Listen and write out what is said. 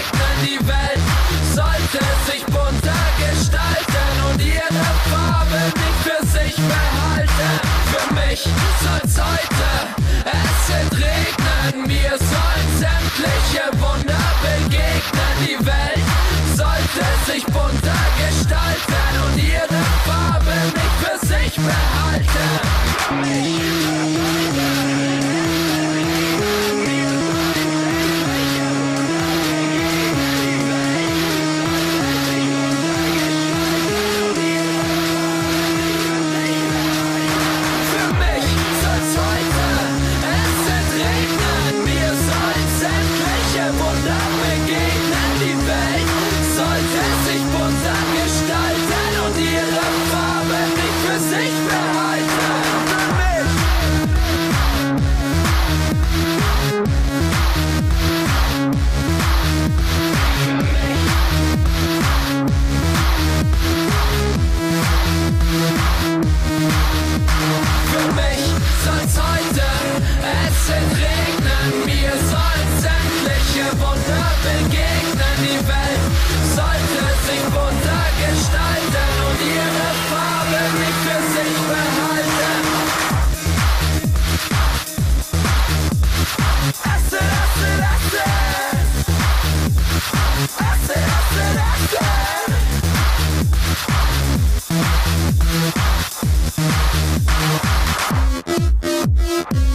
segnen die Welt. Sollte sich bunter gestalten und ihre Farbe nicht für sich behalten. Für mich soll's heute es sind regnen, mir sollen sämtliche Worte den Gegnern die Welt sollte sich bunter gestalten und ihre Farbe nicht für sich behalten. Asse, asse, asse. Asse, asse, asse. asse.